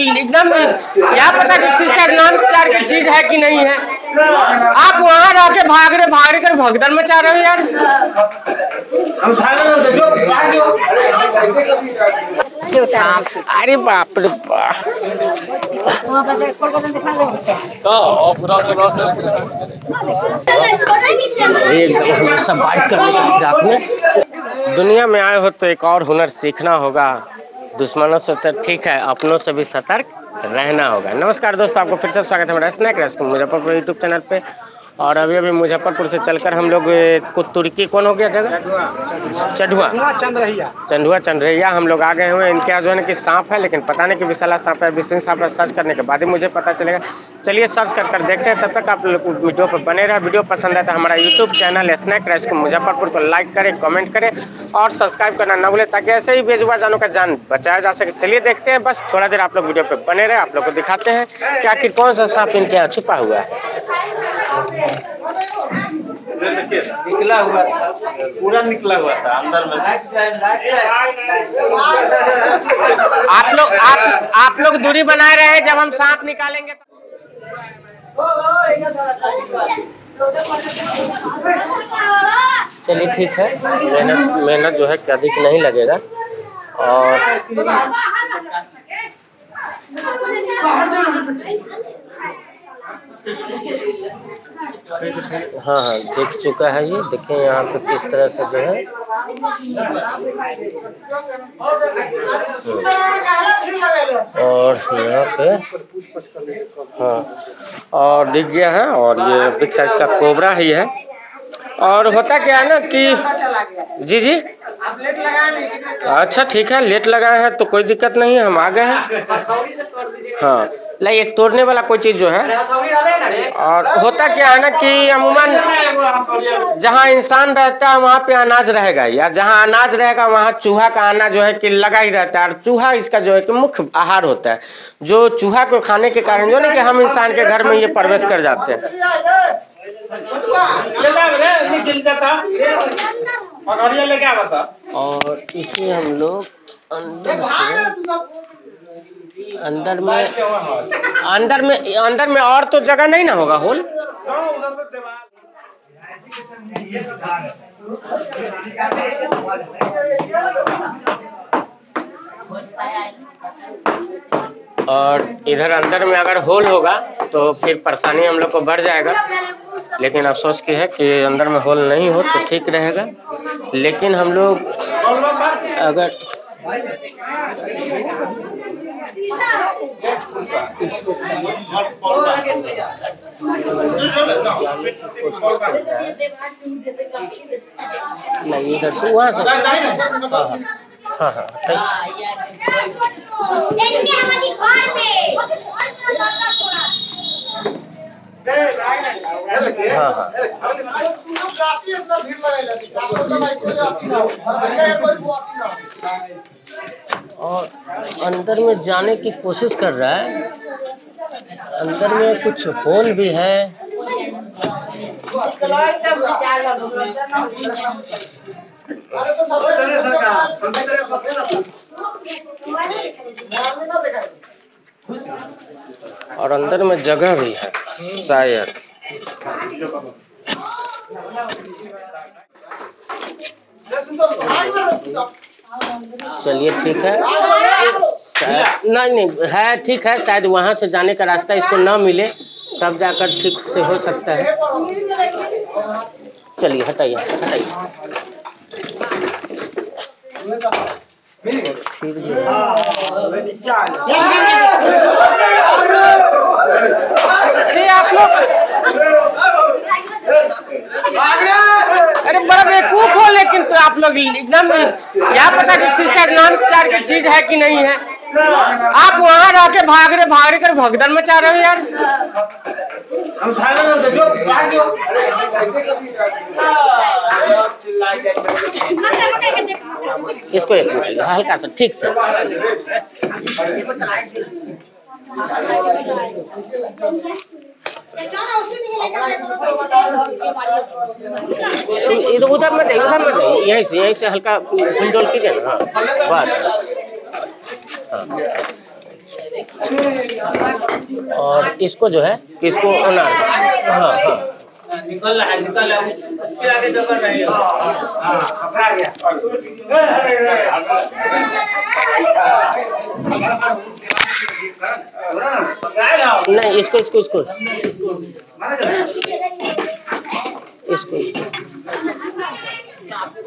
एकदम क्या पता कि इसका नाम प्रचार की चीज़ है कि नहीं है। आप वहाँ रह के भाग रहे, भाग कर भगदड़ मचा रहे हो यार। अरे बाप रे बाप। वहाँ पर से कोलकाता दिखा दे एकदम हमेशा बाइक करने के फिराक में दुनिया में आए हो तो एक और हुनर सीखना होगा। दुश्मनों से तो ठीक है अपनों से भी सतर्क रहना होगा। नमस्कार दोस्तों आपको फिर से स्वागत है मेरा snake rescue Muzaffarpur YouTube channel पे। और अभी अभी मुजफ्फरपुर से चलकर हम लोग कुछ को तुर्की कौन हो गया जगह? चढ़ुआ चंद्रैया चंदुआ। चंद्रैया हम लोग आ गए हुए हैं। इनके यहाँ जो है ना कि सांप है लेकिन पता नहीं कि विशाला सांप है विष्णु सांप है सर्च करने के बाद ही मुझे पता चलेगा। चलिए सर्च कर कर देखते हैं। तब तक आप लोग वीडियो पर बने रहे। वीडियो पसंद है तो हमारा यूट्यूब चैनल स्नैक राइस को मुजफ्फरपुर को लाइक करें कमेंट करें और सब्सक्राइब करना न भूलें ताकि ऐसे ही बेजुआ जानों का जान बचाया जा सके। चलिए देखते हैं। बस थोड़ा देर आप लोग वीडियो पर बने रहे आप लोग को दिखाते हैं कि आखिर कौन सा सांप इनके यहाँ छुपा हुआ है। निकला हुआ था। पूरा निकला हुआ था अंदर में। आप लोग आप आप लोग दूरी बनाए रहे। जब हम सांप निकालेंगे तो चलिए ठीक है। मेहनत मेहनत जो है अधिक नहीं लगेगा। और हाँ हाँ देख चुका है ये। देखें यहाँ पे किस तरह से जो है। और यहाँ पे हाँ और दिख गया है, और ये बिग साइज़ का कोबरा ही है। और होता क्या है ना कि जी जी। अच्छा ठीक है, लेट लगाए हैं तो कोई दिक्कत नहीं है, हम आ गए हैं। हाँ। नहीं एक तोड़ने वाला कोई चीज़ जो है। और होता क्या है ना कि अमूमन जहाँ इंसान रहता है, वहाँ पे अनाज रहेगा यार जहाँ अनाज रहेगा, वहाँ चूहा का आना जो है कि लगा ही रहता है। और चूहा इसका जो है कि मुख्य आहार होता है। जो चूहा को खाने के कारण, जो ना कि हम इंसान के घर में ये प्रवेश कर जाते हैं। और इसे हम लोग अंदर अंदर में अंदर में अंदर में और तो जगह नहीं ना होगा, होल। और इधर अंदर में अगर होल होगा तो फिर परेशानी हम लोग को बढ़ जाएगा। लेकिन अफसोस की है कि अंदर में होल नहीं हो तो ठीक रहेगा। लेकिन हम लोग अगर नहीं इधर से वहाँ हाँ हाँ। हाँ हाँ हाँ हाँ। और अंदर में जाने की कोशिश कर रहा है। अंदर में कुछ होल भी है। और अंदर में जगह भी है, शायद। चलिए ठीक है। शायद नहीं नहीं है ठीक है शायद वहाँ से जाने का रास्ता इसको न मिले तब जाकर ठीक से हो सकता है। चलिए हटाइए हटाइए। फिर जो है अरे आप लोग अरे बड़ा बेवकूफ़ हो लेकिन तो आप लोग एकदम क्या पता कि इसका नाम प्रचार की चीज़ है कि नहीं है। आप वहाँ रह के भाग रहे भाग रहे कर भगदड़ मचा रहे हो यार। इसको एक मिनट हल्का सा ठीक से। इधर उधर मत जाइए उधर मत जाइए यहीं से यहीं से हल्का हिलडोल कीजिए ना। हाँ बस हाँ। और इसको जो है किसको अनार। हाँ हाँ। निकल रहा है निकल रहा है। उसके आगे जगह नहीं है। हाँ पकड़ा गया। पकड़ा नहीं इसको इसको इसको। इसको इसको।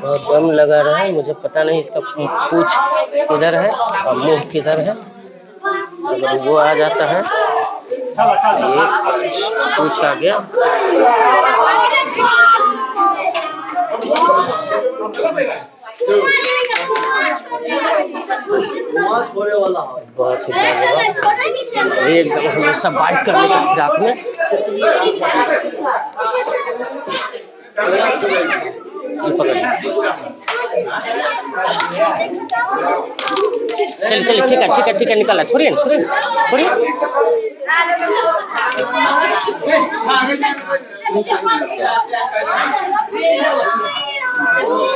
बहुत दम लगा रहा है, मुझे पता नहीं इसका पूछ किधर है और मुँह किधर है। अगर वो आ जाता है। ये पूछ आ गया बहुत ही धन्यवाद। एकदम हमेशा बाइक करने का फिराक में ये पकड़ चल चल, ठीक है ठीक है ठीक है, निकाला छोड़िए छोड़िए छोड़िए।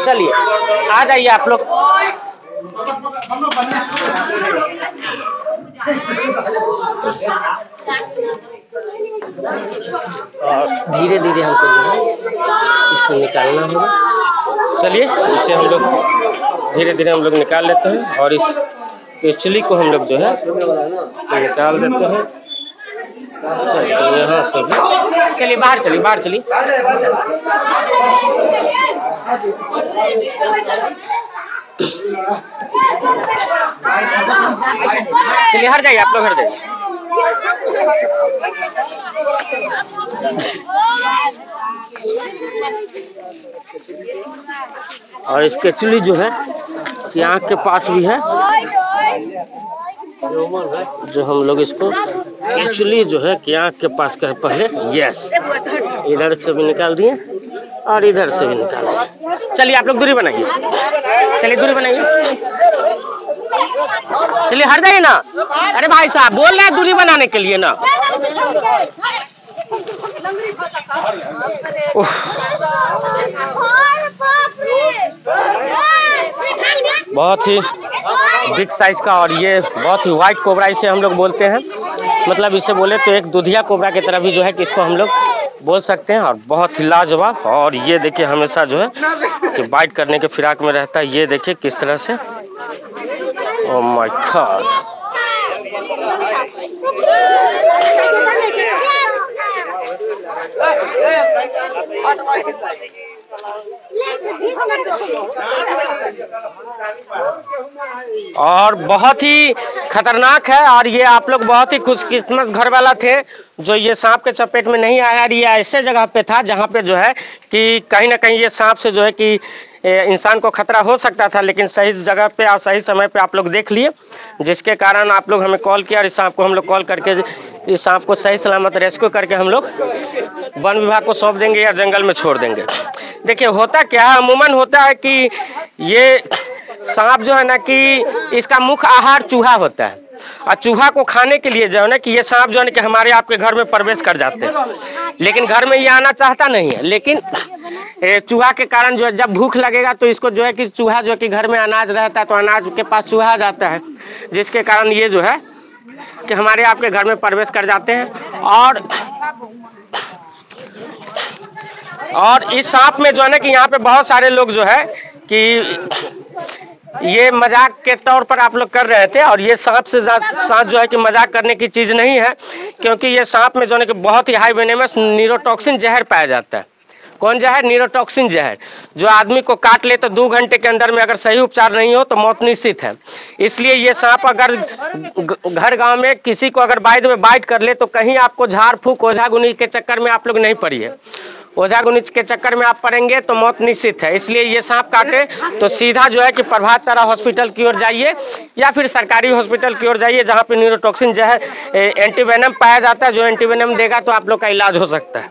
चलिए, आ जाइए आप लोग। धीरे धीरे हमको जो है। इससे निकालना होगा। चलिए, इसे हम लोग धीरे धीरे हम लोग निकाल लेते हैं और इस केचली को हम लोग जो है निकाल देते हैं। यहाँ से चलिए, बाहर चलिए बाहर चलिए। चलिए हर जाइए, आप लोग हर जाइए। और इस केचली जो है आँख के पास भी है। जो हम लोग इसको केचली जो है, कि आँख के पास का है पहले यस इधर से भी निकाल दिए और इधर से भी निकाल दिए। चलिए आप लोग दूरी बनाइए। चलिए दूरी बनाइए। चलिए हट जाइए ना। अरे भाई साहब, बोल रहे हैं दूरी बनाने के लिए ना। बहुत ही बिग साइज़ का और ये बहुत ही वाइट कोबरा इसे हम लोग बोलते हैं। मतलब इसे बोले तो एक दुधिया कोबरा की तरह भी जो है कि इसको हम लोग बोल सकते हैं और बहुत ही लाजवाब। और ये देखिए हमेशा जो है कि बाइट करने के फिराक में रहता है। ये देखिए किस तरह से Oh my god. और बहुत ही खतरनाक है और ये आप लोग बहुत ही खुशकिस्मत घर वाला थे जो ये सांप के चपेट में नहीं आया और ये ऐसे जगह पे था जहाँ पे जो है कि कहीं ना कहीं ये सांप से जो है कि इंसान को खतरा हो सकता था, लेकिन सही जगह पे और सही समय पे आप लोग देख लिए, जिसके कारण आप लोग हमें कॉल किया और इस सांप को हम लोग कॉल करके, इस सांप को सही सलामत रेस्क्यू करके हम लोग वन विभाग को सौंप देंगे या जंगल में छोड़ देंगे। देखिए, होता क्या अमूमन होता है कि ये सांप जो है ना कि इसका मुख्य आहार चूहा होता है। और चूहा को खाने के लिए जो है ना कि ये सांप जो है ना कि हमारे आपके घर में प्रवेश कर जाते हैं। लेकिन घर में ये आना चाहता नहीं है। लेकिन चूहा के कारण जो है, जब भूख लगेगा तो इसको जो है कि चूहा जो है कि घर में अनाज रहता है तो अनाज के पास चूहा जाता है, जिसके कारण ये जो है कि हमारे आपके घर में प्रवेश कर जाते हैं। और और इस सांप में जो है ना कि यहाँ पे बहुत सारे लोग जो है कि ये मज़ाक के तौर पर आप लोग कर रहे थे और ये सांप से सांप जो है कि मज़ाक करने की चीज़ नहीं है, क्योंकि ये सांप में जो है कि बहुत ही हाई वेनेमस नीरोटॉक्सिन जहर पाया जाता है। कौन जहर? नीरोटॉक्सिन जहर। जो आदमी को काट ले तो दो घंटे के अंदर में अगर सही उपचार नहीं हो तो मौत निश्चित है। इसलिए ये सांप अगर घर गाँव में किसी को अगर बाइद में बाइट कर ले तो कहीं आपको झाड़ फूक ओझा गुनी के चक्कर में आप लोग नहीं पड़िए। ओझा गुनिच के चक्कर में आप पड़ेंगे तो मौत निश्चित है। इसलिए ये सांप काटे तो सीधा जो है कि प्रभात तारा हॉस्पिटल की ओर जाइए या फिर सरकारी हॉस्पिटल की ओर जाइए, जहाँ पे न्यूरोटॉक्सिन जो है एंटीवेनम पाया जाता है। जो एंटीवेनम देगा तो आप लोग का इलाज हो सकता है।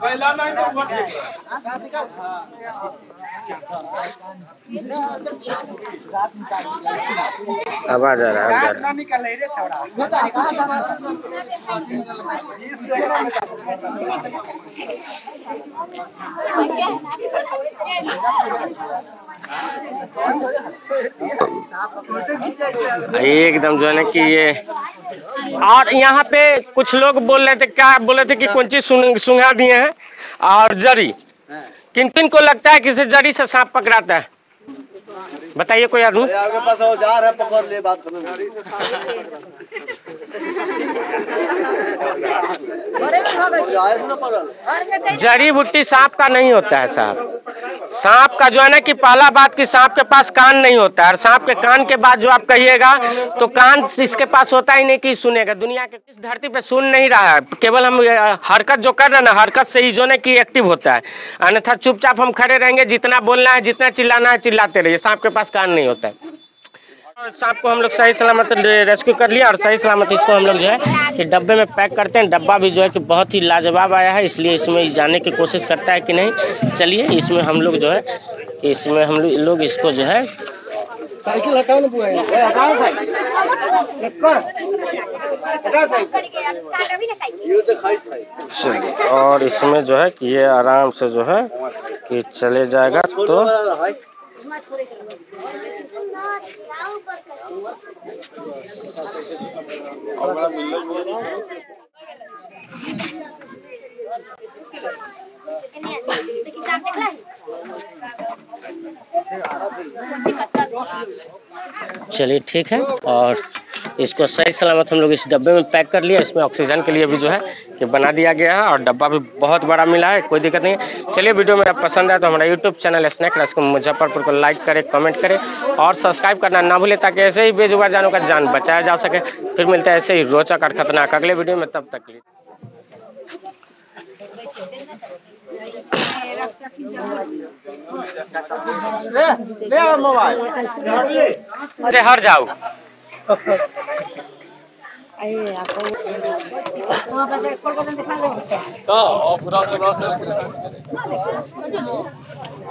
पहला नहीं तो वोट देगा। आवाज़ आ रहा है आवाज़ रहा है। एकदम जो है ना कि ये और यहाँ पे कुछ लोग बोल रहे थे क्या बोले थे कि कौन चीज़ सुन- सुंघा दिए हैं? और जड़ी किन किन को लगता है किसी जड़ी से सांप पकड़ाता है? बताइए कोई आदमी। आपके पास औज़ार है, पकड़ ले बात। जड़ी बूटी सांप का नहीं होता है साहब सांप का जो है ना कि पहला बात कि सांप के पास कान नहीं होता है। और सांप के कान के बाद जो आप कहिएगा तो कान इसके पास होता ही नहीं कि सुनेगा। दुनिया के इस धरती पे सुन नहीं रहा है। केवल हम हरकत जो कर रहे ना, हरकत से ही जो ना कि एक्टिव होता है। अन्यथा चुपचाप हम खड़े रहेंगे, जितना बोलना है, जितना चिल्लाना है, चिल्लाते रहिए। सांप के पास कान नहीं होता है। सांप को हम लोग सही सलामत रेस्क्यू कर लिया और सही सलामत इसको हम लोग जो है कि डब्बे में पैक करते हैं। डब्बा भी जो है कि बहुत ही लाजवाब आया है इसलिए इसमें जाने की कोशिश करता है कि नहीं। चलिए इसमें हम लोग जो है कि इसमें हम लोग इसको जो है तो चलिए और इसमें जो है कि ये आराम से जो है कि चले जाएगा तो वाला है चलिए ठीक है और इसको सही सलामत हम लोग इस डब्बे में पैक कर लिया। इसमें ऑक्सीजन के लिए भी जो है कि बना दिया गया है और डब्बा भी बहुत बड़ा मिला है कोई दिक्कत नहीं है। चलिए वीडियो मेरा पसंद आया तो हमारा यूट्यूब चैनल स्नैक रस को मुजफ्फरपुर को लाइक करें कमेंट करें और सब्सक्राइब करना ना भूलें ताकि ऐसे ही बेजुबान जानों का जान बचाया जा सके। फिर मिलता है ऐसे ही रोचक और खतरनाक अगले वीडियो में तब तक लिए। ले आओ मोबाइल। अरे हट जाओ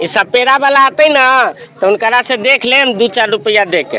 इस सपेरा वाला आते ना तो उनकरा से देख ले दू चार रुपया दे के